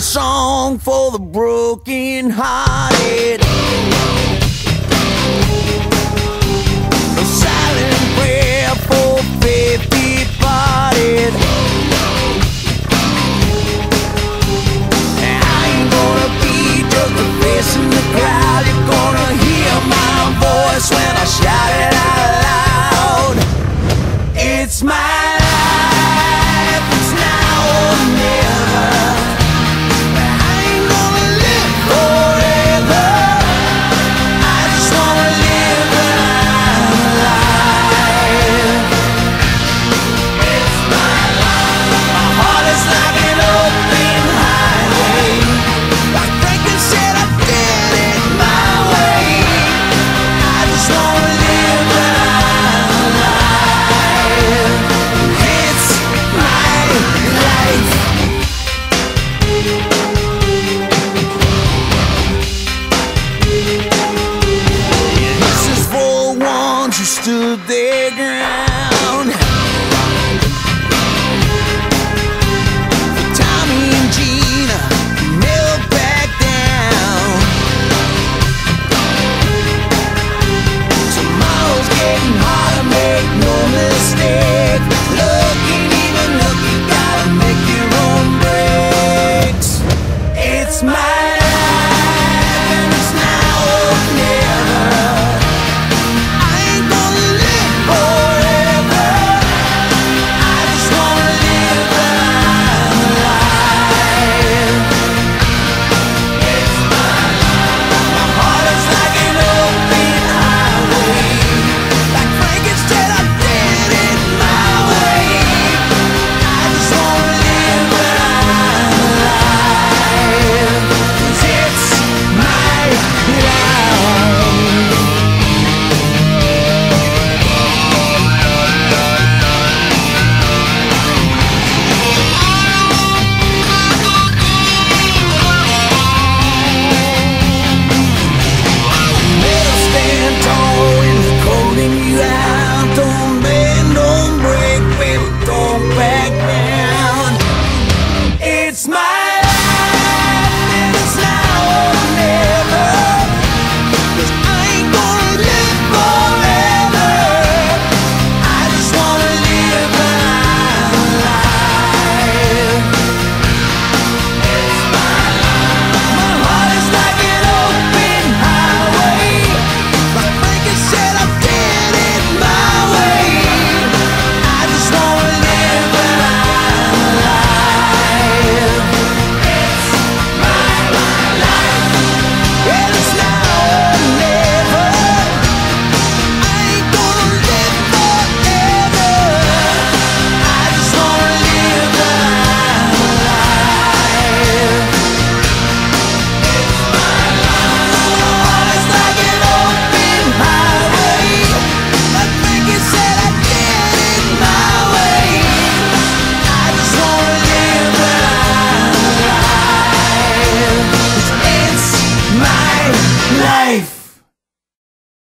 a song for the broken hearted. to ground.